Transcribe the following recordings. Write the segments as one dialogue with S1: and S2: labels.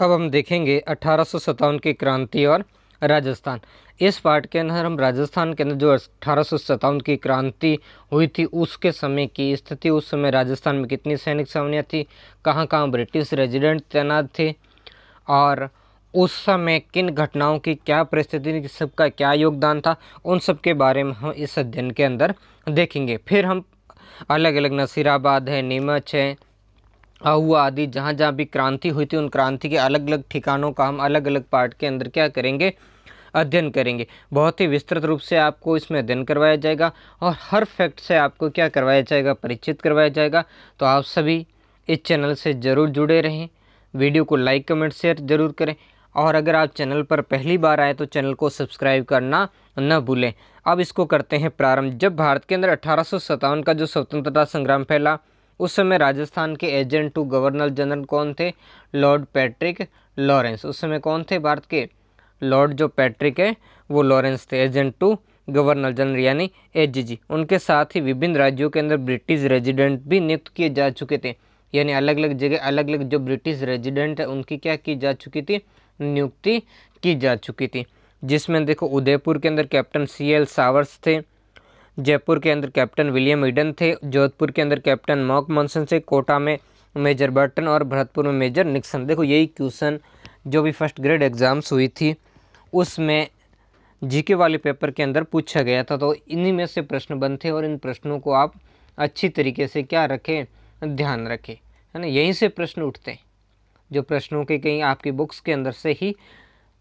S1: अब हम देखेंगे अठारह की क्रांति और राजस्थान। इस पार्ट के अंदर हम राजस्थान के अंदर जो अठारह सौ सतावन की क्रांति हुई थी, उसके समय की स्थिति, उस समय राजस्थान में कितनी सैनिक छावनियाँ थी कहाँ कहाँ ब्रिटिश रेजिडेंट तैनात थे, और उस समय किन घटनाओं की क्या परिस्थिति सबका क्या योगदान था, उन सब के बारे में हम इस अध्ययन के अंदर देखेंगे। फिर हम अलग अलग नसीराबाद है, नीमच है अहुआ आदि जहाँ जहाँ भी क्रांति हुई थी, उन क्रांति के अलग अलग ठिकानों का हम अलग अलग पार्ट के अंदर क्या करेंगे? अध्ययन करेंगे। बहुत ही विस्तृत रूप से आपको इसमें अध्ययन करवाया जाएगा और हर फैक्ट से आपको क्या करवाया जाएगा, परिचित करवाया जाएगा। तो आप सभी इस चैनल से ज़रूर जुड़े रहें, वीडियो को लाइक, कमेंट, शेयर ज़रूर करें और अगर आप चैनल पर पहली बार आए तो चैनल को सब्सक्राइब करना न भूलें। अब इसको करते हैं प्रारंभ। जब भारत के अंदर अठारह का जो स्वतंत्रता संग्राम फैला उस समय राजस्थान के एजेंट टू गवर्नर जनरल कौन थे? Lord Patrick Lawrence. उस समय कौन थे भारत के? लॉर्ड जो पैट्रिक है, वो लॉरेंस थे, एजेंट टू गवर्नर जनरल, यानी एजीजी। उनके साथ ही विभिन्न राज्यों के अंदर ब्रिटिश रेजिडेंट भी नियुक्त किए जा चुके थे। यानी अलग अलग जगह अलग अलग जो ब्रिटिश रेजिडेंट है, उनकी क्या की जा चुकी थी? नियुक्ति की जा चुकी थी। जिसमें देखो, उदयपुर के अंदर कैप्टन सी एल सावर्स थे जयपुर के अंदर कैप्टन विलियम ईडन थे, जोधपुर के अंदर कैप्टन मॉक मॉनसन से कोटा में मेजर बर्टन और भरतपुर में मेजर निक्सन। देखो, यही क्वेश्चन, जो भी फ़र्स्ट ग्रेड एग्ज़ाम्स हुई थी, उसमें जीके वाले पेपर के अंदर पूछा गया था। तो इन्हीं में से प्रश्न बनते और इन प्रश्नों को आप अच्छी तरीके से क्या रखें, ध्यान रखें, है ना? यहीं से प्रश्न उठते हैं, जो प्रश्नों के कहीं आपकी बुक्स के अंदर से ही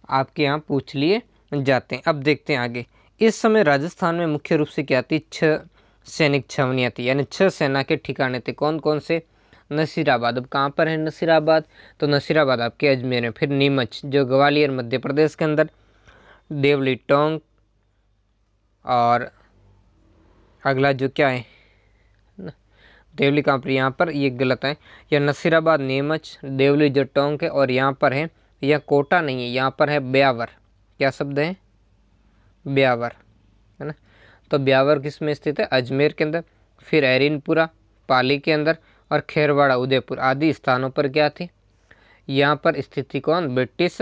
S1: आपके यहाँ पूछ लिए जाते हैं। अब देखते हैं आगे। इस समय राजस्थान में मुख्य रूप से क्या थी छः सैनिक छावनियाँ थी यानी छः सेना के ठिकाने थे। कौन कौन से? नसीराबाद। अब कहाँ पर है नसीराबाद? तो नसीराबाद आपके अजमेर में। फिर नीमच, जो ग्वालियर, मध्य प्रदेश के अंदर। देवली, टोंक। और अगला जो क्या है? देवली कहाँ पर? यहाँ पर ये गलत है। या नसीराबाद, नीमच, देवली, जो टोंक है, और यहाँ पर है। यह कोटा नहीं है। यहाँ पर है ब्यावर। क्या शब्द है? ब्यावर, है ना? तो ब्यावर किसमें स्थित है? अजमेर के अंदर, फिर एरिनपुरा, पाली के अंदर और खेरवाड़ा, उदयपुर आदि स्थानों पर क्या थी? यहाँ पर स्थिति कौन? ब्रिटिश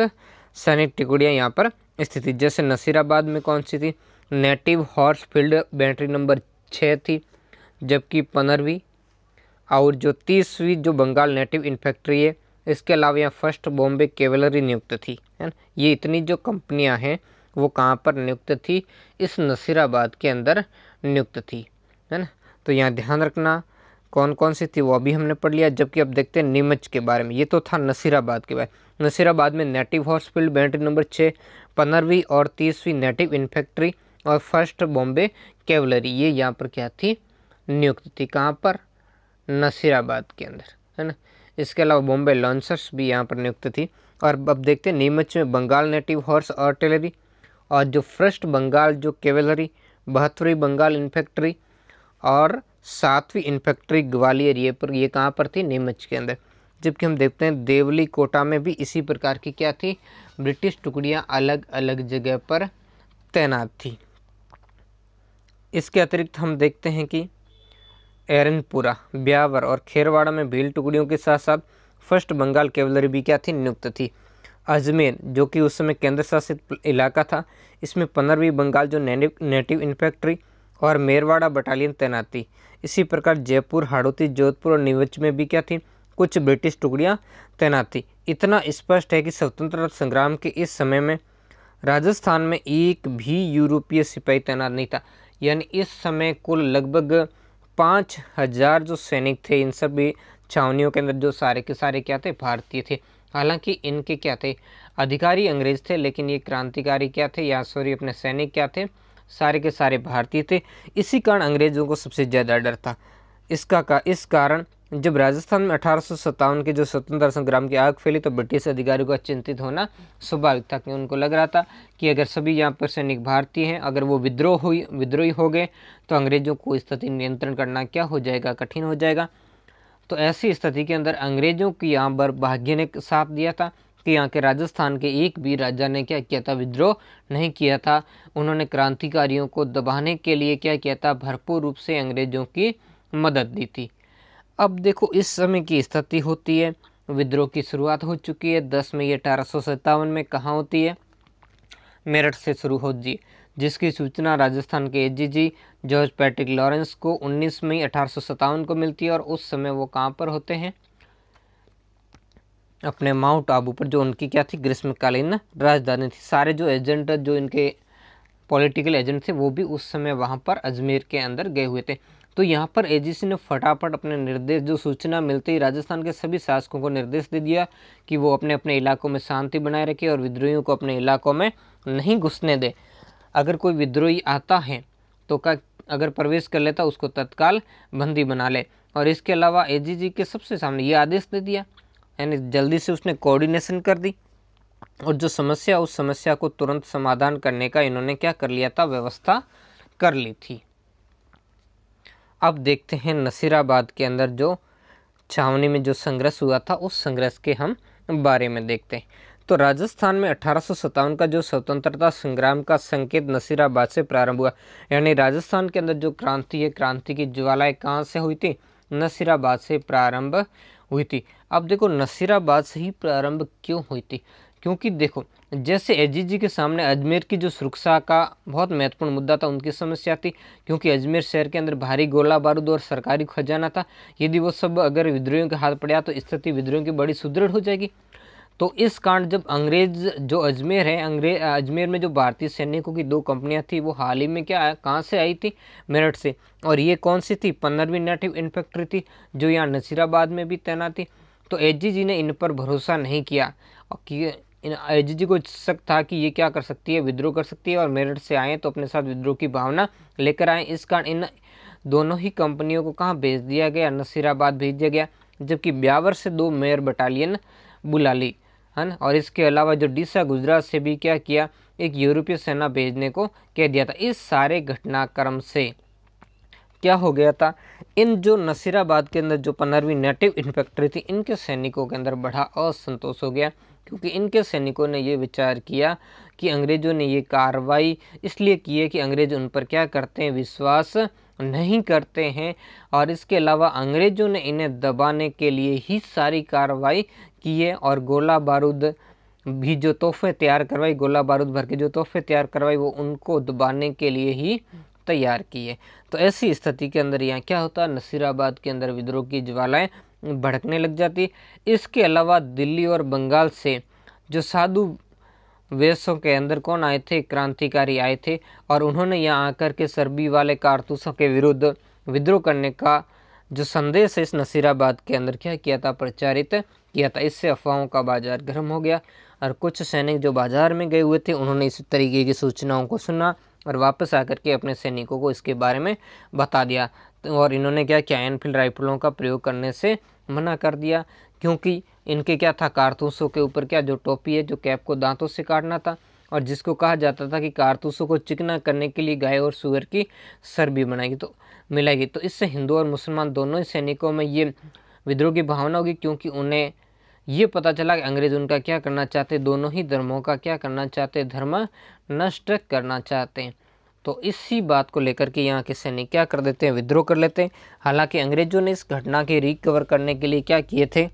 S1: सैनिक टिकुड़ियाँ यहाँ पर स्थिति। जैसे नसीराबाद में कौन सी थी? Native horse field battery number छः थी, जबकि पंद्रहवीं और जो तीसवीं जो बंगाल नेटिव इन्फेक्ट्री है, इसके अलावा यहाँ फ़र्स्ट बॉम्बे केवलरी नियुक्त थी, है ना? ये इतनी जो कंपनियाँ हैं वो कहाँ पर नियुक्त थी? इस नसीराबाद के अंदर नियुक्त थी, है ना? तो यहाँ ध्यान रखना कौन कौन सी थी वो अभी हमने पढ़ लिया, जबकि अब देखते हैं नीमच के बारे में। ये तो था नसीराबाद के बारे में। नसीराबाद में नेटिव हॉस्पिटल, बैटरी नंबर छः, पंद्रहवीं और तीसवीं नेटिव इन्फेक्ट्री और फ़र्स्ट बॉम्बे कैवलरी। ये यहाँ पर क्या थी? नियुक्त थी। कहाँ पर? नसीराबाद के अंदर, है ना? इसके अलावा बॉम्बे लॉन्सर्स भी यहाँ पर नियुक्त थी। और अब देखते हैं नीमच में बंगाल नेटिव हॉर्स आर्टिलरी और जो फ़र्स्ट बंगाल जो केवलरी बहत्तरवीं बंगाल इन्फेक्ट्री और सातवीं इन्फेक्ट्री ग्वालियर, ये पर, ये कहाँ पर थी? नीमच के अंदर। जबकि हम देखते हैं देवली कोटा में भी इसी प्रकार की क्या थी? ब्रिटिश टुकड़ियाँ अलग अलग जगह पर तैनात थी। इसके अतिरिक्त हम देखते हैं कि एरनपुरा, ब्यावर और खेरवाड़ा में भील टुकड़ियों के साथ साथ फ़र्स्ट बंगाल कैवलरी भी क्या थी? नियुक्त थी। अजमेर, जो कि उस समय केंद्र शासित इलाका था। इसमें पंद्रहवीं बंगाल जो नेटिव नेटिव इन्फेक्ट्री और मेरवाड़ा बटालियन तैनात थी। इसी प्रकार जयपुर, हाड़ौती, जोधपुर और नीवच में भी क्या थी? कुछ ब्रिटिश टुकड़ियाँ तैनात थी। इतना स्पष्ट है कि स्वतंत्रता संग्राम के इस समय में राजस्थान में एक भी यूरोपीय सिपाही तैनात नहीं था। यानी इस समय कुल लगभग पाँच हज़ार जो सैनिक थे, इन सभी छावनियों के अंदर जो सारे के सारे क्या थे? भारतीय थे। हालाँकि इनके क्या थे? अधिकारी अंग्रेज़ थे, लेकिन ये क्रांतिकारी क्या थे? या सॉरी, अपने सैनिक क्या थे? सारे के सारे भारतीय थे। इसी कारण अंग्रेज़ों को सबसे ज़्यादा डर था। इसका का, इस कारण जब राजस्थान में अठारह सौ सत्तावन के जो स्वतंत्रता संग्राम की आग फैली तो ब्रिटिश अधिकारियों का चिंतित होना स्वाभाविक था कि उनको लग रहा था कि अगर सभी यहाँ पर सैनिक भारतीय हैं, अगर वो विद्रोह हुई, विद्रोही हो गए तो अंग्रेज़ों को स्थिति नियंत्रण करना क्या हो जाएगा? कठिन हो जाएगा। तो ऐसी स्थिति के अंदर अंग्रेज़ों की यहाँ पर भाग्य ने साथ दिया था कि यहाँ के राजस्थान के एक भी राजा ने क्या किया था? विद्रोह नहीं किया था। उन्होंने क्रांतिकारियों को दबाने के लिए क्या किया था? भरपूर रूप से अंग्रेज़ों की मदद दी थी। अब देखो इस समय की स्थिति होती है। विद्रोह की शुरुआत हो चुकी है। दस मई अठारह सौ सत्तावन में कहाँ होती है? मेरठ से शुरू होती है जिसकी सूचना राजस्थान के एजीजी जॉर्ज पैट्रिक लॉरेंस को 19 मई अठारह सौ सत्तावन को मिलती है और उस समय वो कहाँ पर होते हैं? अपने माउंट आबू पर, जो उनकी क्या थी? ग्रीष्मकालीन राजधानी थी। सारे जो एजेंट, जो इनके पॉलिटिकल एजेंट थे, वो भी उस समय वहाँ पर अजमेर के अंदर गए हुए थे। तो यहाँ पर एजीसी ने फटाफट अपने निर्देश, जो सूचना मिलती ही राजस्थान के सभी शासकों को निर्देश दे दिया कि वो अपने अपने इलाकों में शांति बनाए रखे और विद्रोहियों को अपने इलाकों में नहीं घुसने दे। अगर कोई विद्रोही आता है तो का अगर प्रवेश कर लेता, उसको तत्काल बंदी बना ले। और इसके अलावा एजीजी के सबसे सामने ये आदेश दे दिया, यानी जल्दी से उसने कोऑर्डिनेशन कर दी। और जो समस्या, उस समस्या को तुरंत समाधान करने का इन्होंने क्या कर लिया था, व्यवस्था कर ली थी। अब देखते हैं नसीराबाद के अंदर जो छावनी में जो संघर्ष हुआ था, उस संघर्ष के हम बारे में देखते हैं। तो राजस्थान में अठारह सौ सत्तावन का जो स्वतंत्रता संग्राम का संकेत नसीराबाद से प्रारंभ हुआ। यानी राजस्थान के अंदर जो क्रांति है, क्रांति की ज्वालाएँ कहाँ से हुई थी? नसीराबाद से प्रारंभ हुई थी। अब देखो, नसीराबाद से ही प्रारंभ क्यों हुई थी? क्योंकि देखो, जैसे एजीजी के सामने अजमेर की जो सुरक्षा का बहुत महत्वपूर्ण मुद्दा था, उनकी समस्या थी। क्योंकि अजमेर शहर के अंदर भारी गोला बारूद और सरकारी खजाना था। यदि वो सब अगर विद्रोहियों के हाथ पड़ा तो स्थिति विद्रोहियों की बड़ी सुदृढ़ हो जाएगी। तो इस कांड जब अंग्रेज़ जो अजमेर है अंग्रेज़ अजमेर में जो भारतीय सैनिकों की दो कंपनियाँ थी, वो हाल ही में क्या आया कहाँ से आई थी? मेरठ से। और ये कौन सी थी? पंद्रहवीं नेटिव इन्फेक्ट्री थी, जो यहाँ नसीराबाद में भी तैनात। थी तो एच जी ने इन पर भरोसा नहीं किया। कि एच जी को शक था कि ये क्या कर सकती है, विद्रोह कर सकती है, और मेरठ से आए तो अपने साथ विद्रोह की भावना लेकर आए। इस कारण इन दोनों ही कंपनियों को कहाँ भेज दिया गया? नसीराबाद भेज दिया गया, जबकि ब्यावर से दो मेयर बटालियन बुला ली। है ना और इसके अलावा जो डीसा गुजरात से भी क्या किया? एक यूरोपीय सेना भेजने को कह दिया था। इस सारे घटनाक्रम से क्या हो गया था? इन जो नसीराबाद के अंदर जो पंद्रहवीं नेटिव इन्फेक्ट्री थी, इनके सैनिकों के अंदर बड़ा असंतोष हो गया। क्योंकि इनके सैनिकों ने ये विचार किया कि अंग्रेज़ों ने ये कार्रवाई इसलिए की है कि अंग्रेज़ उन पर क्या करते हैं, विश्वास नहीं करते हैं और इसके अलावा अंग्रेज़ों ने इन्हें दबाने के लिए ही सारी कार्रवाई की है और गोला बारूद भी जो तोहफे तैयार करवाई, गोला बारूद भर के जो तोहफे तैयार करवाई, वो उनको दबाने के लिए ही तैयार किए तो ऐसी स्थिति के अंदर यहाँ क्या होता है? नसीराबाद के अंदर विद्रोह की ज्वालाएँ भड़कने लग जाती। इसके अलावा दिल्ली और बंगाल से जो साधु वेशों के अंदर कौन आए थे? क्रांतिकारी आए थे और उन्होंने यहाँ आकर के सर्बी वाले कारतूसों के विरुद्ध विद्रोह करने का जो संदेश है इस नसीराबाद के अंदर क्या किया था? प्रचारित किया था। इससे अफवाहों का बाज़ार गर्म हो गया और कुछ सैनिक जो बाज़ार में गए हुए थे, उन्होंने इस तरीके की सूचनाओं को सुना और वापस आकर के अपने सैनिकों को इसके बारे में बता दिया। और इन्होंने क्या, किया एनफील्ड राइफलों का प्रयोग करने से मना कर दिया? क्योंकि इनके क्या था, कारतूसों के ऊपर क्या जो टोपी है, जो कैप को दांतों से काटना था और जिसको कहा जाता था कि कारतूसों को चिकना करने के लिए गाय और सुअर की सर भी बनाएगी तो मिलाएगी। तो इससे हिंदू और मुसलमान दोनों ही सैनिकों में ये विद्रोह की भावना होगी, क्योंकि उन्हें ये पता चला कि अंग्रेज़ उनका क्या करना चाहते, दोनों ही धर्मों का क्या करना चाहते, धर्म नष्ट करना चाहते। हैं तो इसी बात को लेकर के यहाँ के सैनिक क्या कर देते हैं? विद्रोह कर लेते हैं। हालाँकि अंग्रेज़ों ने इस घटना के रिकवर करने के लिए क्या किए थे?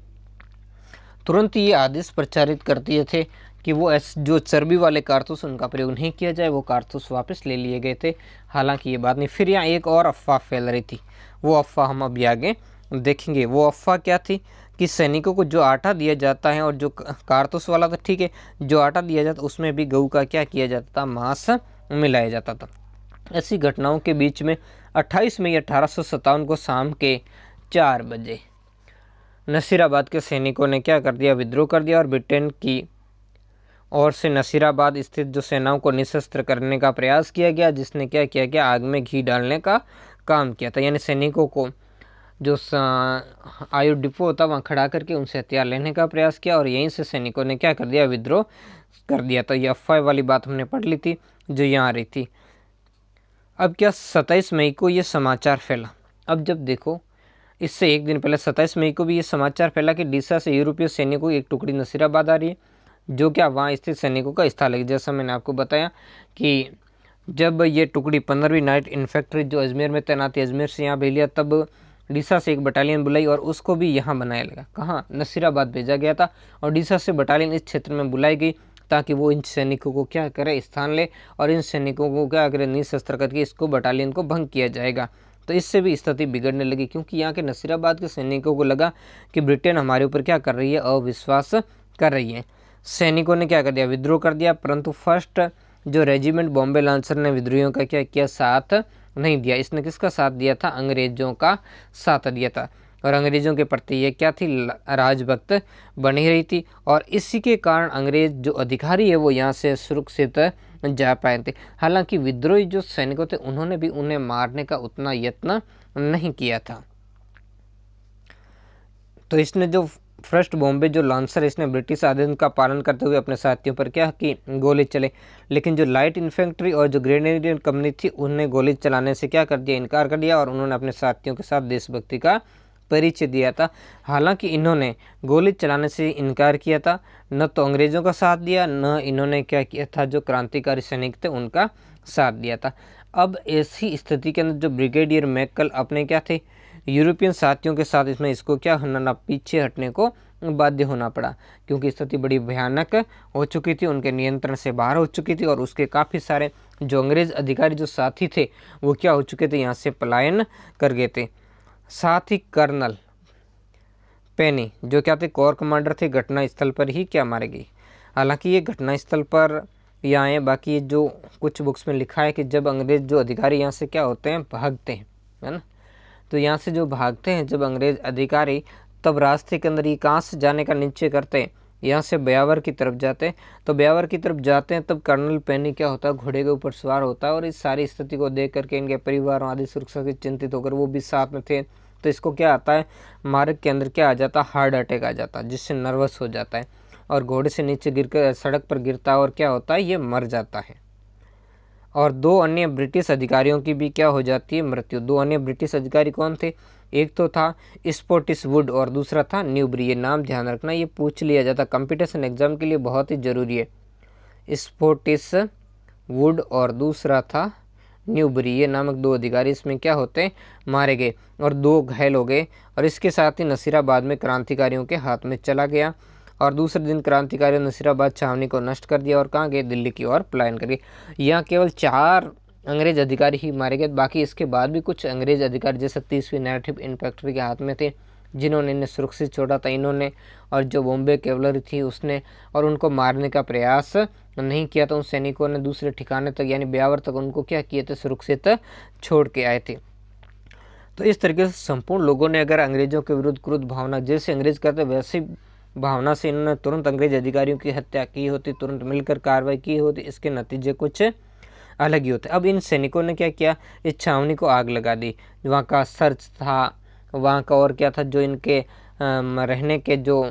S1: तुरंत ये आदेश प्रचारित कर दिए थे कि वो ऐस जो चर्बी वाले कारतूस, उनका प्रयोग नहीं किया जाए, वो कारतूस वापस ले लिए गए थे। हालाँकि ये बात नहीं, फिर यहाँ एक और अफवाह फैल रही थी। वो अफवाह हम अभी आगे देखेंगे। वो अफवाह क्या थी? कि सैनिकों को जो आटा दिया जाता है और जो कारतूस वाला था, ठीक है, जो आटा दिया जाता, उसमें भी गऊ का क्या किया जाता था? मांस मिलाया जाता था। ऐसी घटनाओं के बीच में 28 मई अठारह को शाम के चार बजे। नसीराबाद के सैनिकों ने क्या कर दिया? विद्रोह कर दिया और ब्रिटेन की ओर से नसीराबाद स्थित जो सेनाओं को निशस्त्र करने का प्रयास किया गया, जिसने क्या किया? गया आग में घी डालने का काम किया था? यानी सैनिकों को जो आयु डिपो होता, वहाँ खड़ा करके उनसे हथियार लेने का प्रयास किया और यहीं से सैनिकों ने क्या कर दिया? विद्रोह कर दिया। तो ये अफवाह वाली बात हमने पढ़ ली थी, जो यहाँ आ रही थी। अब क्या सत्ताईस मई को ये समाचार फैला? अब जब देखो, इससे एक दिन पहले सत्ताईस मई को भी ये समाचार फैला कि डीसा से यूरोपीय सैनिकों की एक टुकड़ी नसीराबाद आ रही है, जो क्या वहाँ स्थित सैनिकों का स्थल है। जैसा मैंने आपको बताया कि जब ये टुकड़ी पंद्रहवीं नाइट इन्फेक्ट्री जो अजमेर में तैनात है अजमेर से यहाँ भेज लिया तब डीसा से एक बटालियन बुलाई और उसको भी यहाँ बनाया लगा। कहाँ? नसीराबाद भेजा गया था और डीसा से बटालियन इस क्षेत्र में बुलाई गई। ताकि वो इन सैनिकों को क्या करे, स्थान ले और इन सैनिकों को क्या करे निशस्त्र करके इसको बटालियन को भंग किया जाएगा। तो इससे भी स्थिति बिगड़ने लगी, क्योंकि यहाँ के नसीराबाद के सैनिकों को लगा कि ब्रिटेन हमारे ऊपर क्या कर रही है, अविश्वास कर रही है। सैनिकों ने क्या कर दिया? विद्रोह कर दिया, परंतु फ़र्स्ट जो रेजिमेंट बॉम्बे लांसर ने विद्रोहियों का क्या किया? साथ नहीं दिया। इसने किसका साथ दिया था? अंग्रेज़ों का साथ दिया था। और अंग्रेज़ों के प्रति ये क्या थी? राजभक्त बनी रही थी और इसी के कारण अंग्रेज़ जो अधिकारी है वो यहाँ से सुरक्षित जा पाए थे। हालाँकि विद्रोही जो सैनिकों थे, उन्होंने भी उन्हें मारने का उतना यत्न नहीं किया था। तो इसने जो फ़र्स्ट बॉम्बे जो लॉन्सर इसने ब्रिटिश आदेश का पालन करते हुए अपने साथियों पर क्या कि गोली चले। लेकिन जो लाइट इन्फेंट्री और जो ग्रेनेडियन कंपनी थी, उन्हें गोली चलाने से क्या कर दिया, इनकार कर दिया और उन्होंने अपने साथियों के साथ देशभक्ति का परिचय दिया था। हालाँकि इन्होंने गोली चलाने से इनकार किया था। न तो अंग्रेज़ों का साथ दिया, न इन्होंने क्या किया था, जो क्रांतिकारी सैनिक थे, उनका साथ दिया था। अब ऐसी स्थिति के अंदर जो ब्रिगेडियर मैकल अपने क्या थे? यूरोपियन साथियों के साथ इसमें इसको क्या होना पीछे हटने को बाध्य होना पड़ा, क्योंकि स्थिति बड़ी भयानक हो चुकी थी, उनके नियंत्रण से बाहर हो चुकी थी और उसके काफ़ी सारे जो अंग्रेज़ अधिकारी, जो साथी थे, वो क्या हो चुके थे, यहाँ से पलायन कर गए थे। साथ ही कर्नल पेनी, जो क्या थे कोर कमांडर थे घटना स्थल पर ही क्या मारे गई हालाँकि ये घटनास्थल पर यहाँ आए, बाकी जो कुछ बुक्स में लिखा है कि जब अंग्रेज़ जो अधिकारी यहाँ से क्या होते हैं, भागते हैं, है ना? तो यहाँ से जो भागते हैं, जब अंग्रेज़ अधिकारी तब रास्ते के अंदर ये कहाँ से जाने का निश्चय करते हैं? यहाँ से ब्यावर की तरफ़ जाते हैं। तो ब्यावर की तरफ़ जाते हैं, तब कर्नल पैनी क्या होता है? घोड़े के ऊपर सवार होता है और इस सारी स्थिति को देख करके इनके परिवार आदि सुरक्षा से चिंतित होकर वो भी साथ में थे। तो इसको क्या आता है? मार्ग के अंदर क्या आ जाता है? हार्ट अटैक आ जाता है, जिससे नर्वस हो जाता है और घोड़े से नीचे गिर कर सड़क पर गिरता है और क्या होता है? ये मर जाता है। और दो अन्य ब्रिटिश अधिकारियों की भी क्या हो जाती है? मृत्यु। दो अन्य ब्रिटिश अधिकारी कौन थे? एक तो था स्पोर्टिस वुड और दूसरा था न्यूब्री। ये नाम ध्यान रखना, ये पूछ लिया जाता कंपटीशन एग्ज़ाम के लिए बहुत ही ज़रूरी है। स्पोर्टिस वुड और दूसरा था न्यूबरी। ये नामक दो अधिकारी इसमें क्या होते मारे गए और दो घायल हो गए और इसके साथ ही नसीराबाद में क्रांतिकारियों के हाथ में चला गया और दूसरे दिन क्रांतिकारियों नसीराबाद छावनी को नष्ट कर दिया और कहाँ गए? दिल्ली की ओर पलायन कर यहाँ केवल चार अंग्रेज़ अधिकारी ही मारे गए। बाकी इसके बाद भी कुछ अंग्रेज़ अधिकारी, जैसे तीसवीं नेटिव इन्फेक्ट्री के हाथ में थे, जिन्होंने इन्हें सुरक्षित छोड़ा था। इन्होंने और जो बॉम्बे कैवलरी थी उसने और उनको मारने का प्रयास नहीं किया था। उन सैनिकों ने दूसरे ठिकाने तक, यानी ब्यावर तक उनको क्या किए थे? सुरक्षित छोड़ के आए थे। तो इस तरीके से संपूर्ण लोगों ने अगर अंग्रेज़ों के विरुद्ध क्रुद्ध भावना, जैसे अंग्रेज़ करते वैसे भावना से इन्होंने तुरंत अंग्रेज़ अधिकारियों की हत्या की होती, तुरंत मिलकर कार्रवाई की होती। इसके नतीजे कुछ अलग ही होते अब इन सैनिकों ने क्या किया? इस छावनी को आग लगा दी। वहाँ का सर्च था, वहाँ का और क्या था? जो इनके रहने के जो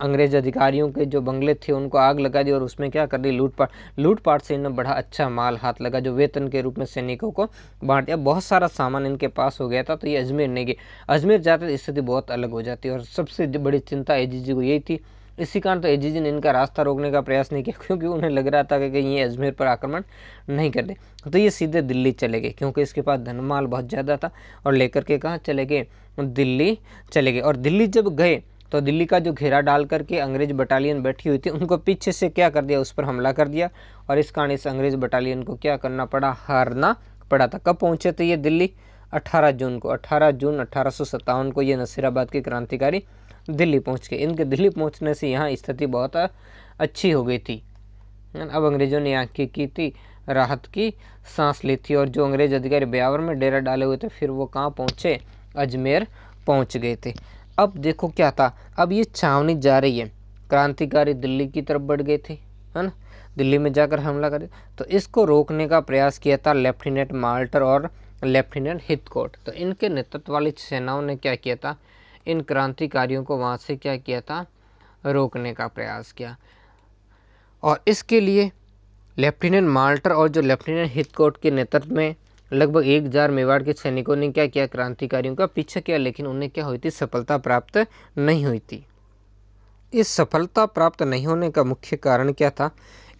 S1: अंग्रेज़ अधिकारियों के जो बंगले थे, उनको आग लगा दी और उसमें क्या कर दी? लूटपाट लूटपाट से इन्हें बड़ा अच्छा माल हाथ लगा, जो वेतन के रूप में सैनिकों को बांट दिया। बहुत सारा सामान इनके पास हो गया था तो ये अजमेर नहीं गए। अजमेर जाते तो स्थिति बहुत अलग हो जाती और सबसे बड़ी चिंता एजीजी को यही थी इसी कारण तो एजीजी ने इनका रास्ता रोकने का प्रयास नहीं किया, क्योंकि उन्हें लग रहा था कि कहीं ये अजमेर पर आक्रमण नहीं कर दे। तो ये सीधे दिल्ली चले गए, क्योंकि इसके पास धनमाल बहुत ज़्यादा था और लेकर के कहाँ चले गए? दिल्ली चले गए। और दिल्ली जब गए तो दिल्ली का जो घेरा डाल करके अंग्रेज़ बटालियन बैठी हुई थी, उनको पीछे से क्या कर दिया? उस पर हमला कर दिया और इस कारण इस अंग्रेज़ बटालियन को क्या करना पड़ा? हारना पड़ा था। कब पहुँचे थे ये दिल्ली? 18 जून को। 18 जून अठारह को ये नसीराबाद के क्रांतिकारी दिल्ली पहुँच गए। इनके दिल्ली पहुँचने से यहाँ स्थिति बहुत अच्छी हो गई थी। अब अंग्रेज़ों ने यहाँ की की थी, राहत की, सांस ली थी और जो अंग्रेज़ अधिकारी ब्यावर में डेरा डाले हुए थे, फिर वो कहाँ पहुँचे? अजमेर पहुँच गए थे। अब देखो क्या था। अब ये छावनी जा रही है। क्रांतिकारी दिल्ली की तरफ़ बढ़ गए थे, है ना? दिल्ली में जाकर हमला करे तो इसको रोकने का प्रयास किया था लेफ्टिनेंट माल्टर और लेफ्टिनेंट हितकोट। तो इनके नेतृत्व वाली सेनाओं ने क्या किया था? इन क्रांतिकारियों को वहाँ से क्या किया था? रोकने का प्रयास किया। और इसके लिए लेफ्टिनेंट माल्टर और जो लेफ्टिनेंट हितकोट के नेतृत्व में लगभग एक हज़ार मेवाड़ के सैनिकों ने क्या किया क्रांतिकारियों का पीछा किया, लेकिन उन्हें क्या हुई थी? सफलता प्राप्त नहीं हुई थी। इस सफलता प्राप्त नहीं होने का मुख्य कारण क्या था?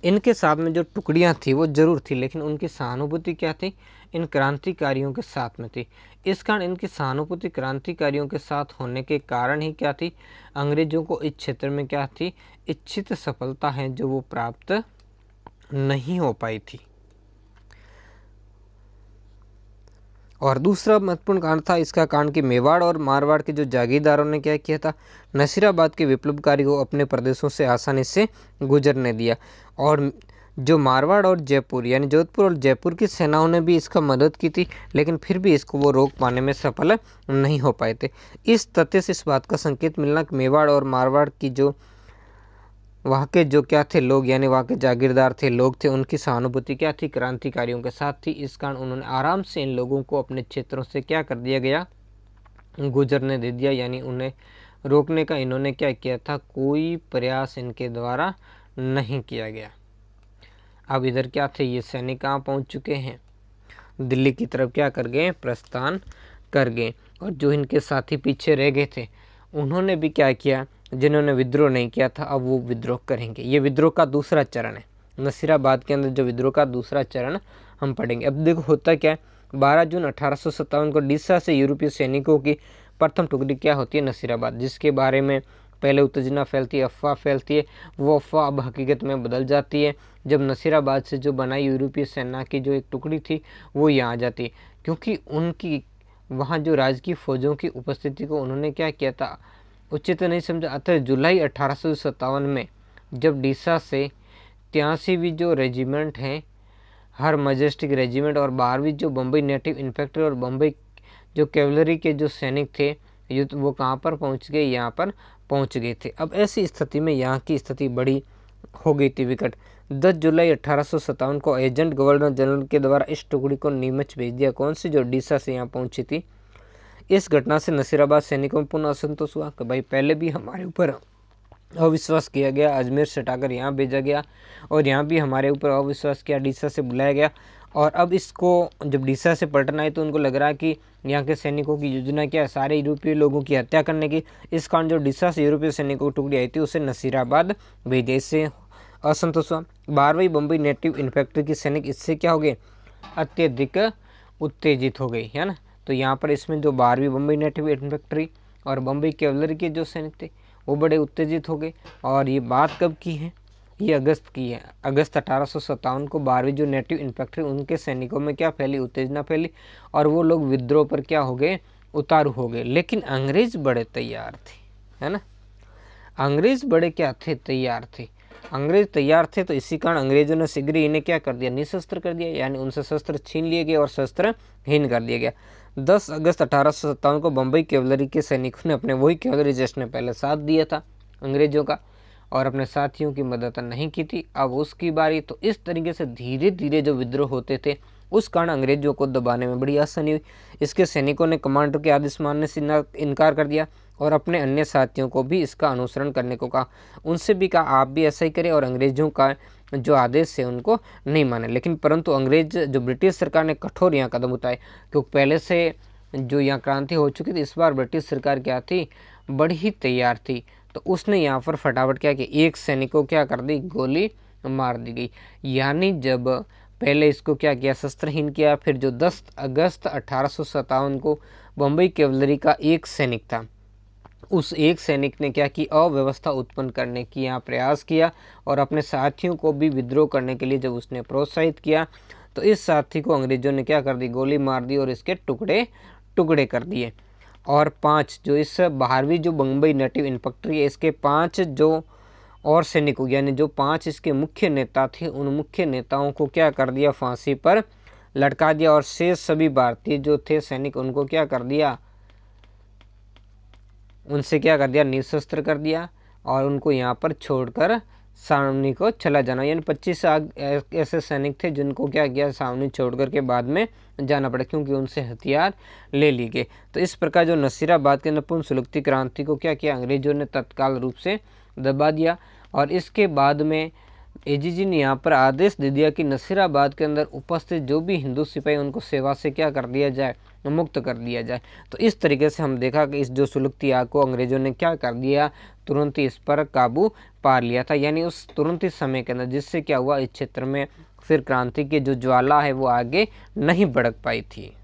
S1: इनके साथ में जो टुकड़ियाँ थी, वो ज़रूर थी, लेकिन उनकी सहानुभूति क्या थी? इन क्रांतिकारियों के साथ में थी। इस कारण इनकी सहानुभूति क्रांतिकारियों के साथ होने के कारण ही क्या थी? अंग्रेज़ों को इस क्षेत्र में क्या थी? इच्छित सफलता है जो वो प्राप्त नहीं हो पाई थी। और दूसरा महत्वपूर्ण कारण था इसका कारण कि मेवाड़ और मारवाड़ के जो जागीरदारों ने क्या किया था? नसीराबाद के विप्लवकारी को अपने प्रदेशों से आसानी से गुजरने दिया और जो मारवाड़ और जयपुर, यानी जोधपुर और जयपुर की सेनाओं ने भी इसका मदद की थी, लेकिन फिर भी इसको वो रोक पाने में सफल नहीं हो पाए थे। इस तथ्य से इस बात का संकेत मिलना कि मेवाड़ और मारवाड़ की जो वहाँ के जो क्या थे लोग, यानी वहाँ के जागीरदार थे, लोग थे, उनकी सहानुभूति क्या थी, क्रांतिकारियों के साथ थी। इस कारण उन्होंने आराम से इन लोगों को अपने क्षेत्रों से क्या कर दिया गया? गुजरने दे दिया, यानी उन्हें रोकने का इन्होंने क्या किया था? कोई प्रयास इनके द्वारा नहीं किया गया। अब इधर क्या थे? ये सैनिक कहाँ पहुँच चुके हैं? दिल्ली की तरफ़ क्या कर गए? प्रस्थान कर गए। और जो इनके साथी पीछे रह गए थे, उन्होंने भी क्या किया? जिन्होंने विद्रोह नहीं किया था, अब वो विद्रोह करेंगे। ये विद्रोह का दूसरा चरण है। नसीराबाद के अंदर जो विद्रोह का दूसरा चरण हम पढ़ेंगे। अब देखो, होता क्या है? बारह जून अठारह सौ सत्तावन को डिस्सा से यूरोपीय सैनिकों की प्रथम टुकड़ी क्या होती है? नसीराबाद, जिसके बारे में पहले उत्तेजना फैलती है, अफवाह फैलती है, वो अफवाह अब हकीकत में बदल जाती है। जब नसीराबाद से जो बनाई यूरोपीय सेना की जो एक टुकड़ी थी, वो यहाँ आ जाती। क्योंकि उनकी, वहाँ जो राजकीय फौजों की उपस्थिति को उन्होंने क्या किया था, उचित नहीं समझा अतः जुलाई अठारह सौ सत्तावन में, जब डीसा से तियासीवीं जो रेजिमेंट हैं, हर मजेस्टिक रेजिमेंट और बारहवीं जो बम्बई नेटिव इन्फेक्ट्री और बम्बई जो कैवलरी के जो सैनिक थे, युद्ध वो कहाँ पर पहुँच गए? यहाँ पर पहुँच गए थे। अब ऐसी स्थिति में यहाँ की स्थिति बड़ी हो गई थी विकट। 10 जुलाई अठारह सौ सत्तावन को एजेंट गवर्नर जनरल के द्वारा इस टुकड़ी को नीमच भेज दिया। कौन सी जो डीसा से यहाँ पहुँची थी? इस घटना से नसीराबाद सैनिकों में पुनः असंतोष हुआ कि भाई पहले भी हमारे ऊपर अविश्वास किया गया। अजमेर से हटाकर यहाँ भेजा गया और यहाँ भी हमारे ऊपर अविश्वास किया। डीसा से बुलाया गया। और अब इसको जब डीसा से पलटना है तो उनको लग रहा है कि यहाँ के सैनिकों की योजना क्या है? सारे यूरोपीय लोगों की हत्या करने की। इस कारण जो डीसा से यूरोपीय सैनिकों की टुकड़ी आई थी, उसे नसीराबाद भेज इससे असंतोष हुआ। बारहवीं बम्बई नेटिव इन्फेक्ट्री की सैनिक इससे क्या हो गए? अत्यधिक उत्तेजित हो गई, है ना? तो यहाँ पर इसमें जो बारहवीं बम्बई नेटिव इन्फेक्ट्री और बम्बई कैवलरी के जो सैनिक थे, वो बड़े उत्तेजित हो गए। और ये बात कब की है? ये अगस्त की है। अगस्त अठारह सौ सत्तावन को बारहवीं जो नेटिव इन्फेक्ट्री उनके सैनिकों में क्या फैली? उत्तेजना फैली और वो लोग विद्रोह पर क्या हो गए? उतारू हो गए। लेकिन अंग्रेज़ बड़े तैयार थे, है ना? अंग्रेज़ बड़े क्या थे? तैयार थे। अंग्रेज़ तैयार थे तो इसी कारण अंग्रेज़ों ने शीघ्र इन्हें क्या कर दिया? निशस्त्र कर दिया, यानी उनसे शस्त्र छीन लिए गए और शस्त्र हीन कर दिया गया। 10 अगस्त अठारह सौ सत्तावन को बम्बई कैवलरी के सैनिकों ने अपने, वही कैवलरी जिसने पहले साथ दिया था अंग्रेज़ों का। और अपने साथियों की मदद नहीं की थी। अब उसकी बारी तो इस तरीके से धीरे धीरे जो विद्रोह होते थे, उस कारण अंग्रेज़ों को दबाने में बड़ी आसानी हुई। इसके सैनिकों ने कमांडर के आदेश मानने से इनकार कर दिया और अपने अन्य साथियों को भी इसका अनुसरण करने को कहा। उनसे भी कहा, आप भी ऐसा ही करें और अंग्रेज़ों का जो आदेश है उनको नहीं माने। लेकिन परंतु अंग्रेज़ जो ब्रिटिश सरकार ने कठोर यहाँ कदम उठाए, क्योंकि पहले से जो यहाँ क्रांति हो चुकी थी, इस बार ब्रिटिश सरकार क्या थी, बड़ी ही तैयार थी। तो उसने यहाँ पर फटाफट क्या किया? एक सैनिक को क्या कर दी? गोली मार दी गई। यानी जब पहले इसको क्या किया? शस्त्रहीन किया। फिर जो 10 अगस्त अठारह सौ सतावन को बम्बई कैवलरी का एक सैनिक था, उस एक सैनिक ने क्या की? अव्यवस्था उत्पन्न करने की यहाँ प्रयास किया और अपने साथियों को भी विद्रोह करने के लिए जब उसने प्रोत्साहित किया तो इस साथी को अंग्रेज़ों ने क्या कर दी? गोली मार दी और इसके टुकड़े टुकड़े कर दिए। और पाँच जो इस बारहवीं जो बम्बई नेटिव इन्फेक्ट्री है, इसके पाँच जो और सैनिक यानी जो पाँच इसके मुख्य नेता थे, उन मुख्य नेताओं को क्या कर दिया, फांसी पर लटका दिया और शेष सभी भारतीय जो थे सैनिक, उनको क्या कर दिया? उनसे क्या कर दिया? निशस्त्र कर दिया और उनको यहाँ पर छोड़कर सावनी को चला जाना। यानी पच्चीस ऐसे सैनिक थे जिनको क्या किया, सावनी छोड़कर के बाद में जाना पड़ा, क्योंकि उनसे हथियार ले ली गए। तो इस प्रकार जो नसीराबाद के नपुन सुलगती क्रांति को क्या किया, अंग्रेज़ों ने तत्काल रूप से दबा दिया और इसके बाद में एजीजी ने यहाँ पर आदेश दे दिया कि नसीराबाद के अंदर उपस्थित जो भी हिंदू सिपाही, उनको सेवा से क्या कर दिया जाए, मुक्त कर दिया जाए। तो इस तरीके से हम देखा कि इस जो सुलगती आग को अंग्रेज़ों ने क्या कर दिया, तुरंत ही इस पर काबू पा लिया था, यानी उस तुरंत ही समय के अंदर, जिससे क्या हुआ, इस क्षेत्र में फिर क्रांति की जो ज्वाला है, वो आगे नहीं बढ़ पाई थी।